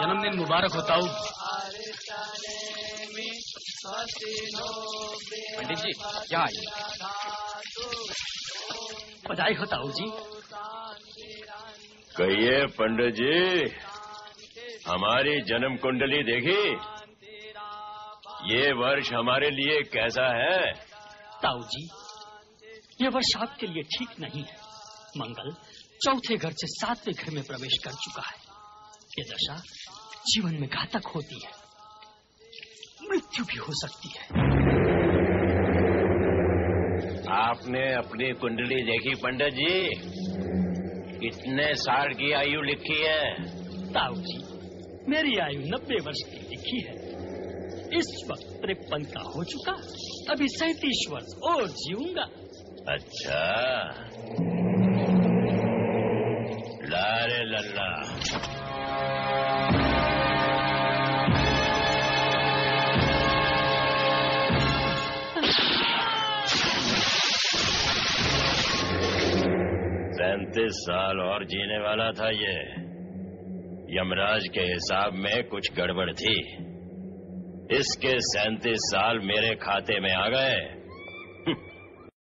जन्मदिन मुबारक हो। ताऊ पंडित जी क्या आइए बधाई हो ताऊ जी। कहिए पंडित जी हमारी जन्म कुंडली देखी? ये वर्ष हमारे लिए कैसा है? ताऊ जी ये वर्ष आपके लिए ठीक नहीं है। मंगल चौथे घर से सातवें घर में प्रवेश कर चुका है। ये दशा जीवन में घातक होती है। मृत्यु भी हो सकती है। आपने अपनी कुंडली देखी पंडित जी? कितने साल की आयु लिखी है। ताऊ जी मेरी आयु नब्बे वर्ष की लिखी है। इस वक्त तिरपन का हो चुका अभी सैतीस वर्ष और जीऊँगा। अच्छा। सैतीस साल और जीने वाला था ये। यमराज के हिसाब में कुछ गड़बड़ थी। इसके सैतीस साल मेरे खाते में आ गए।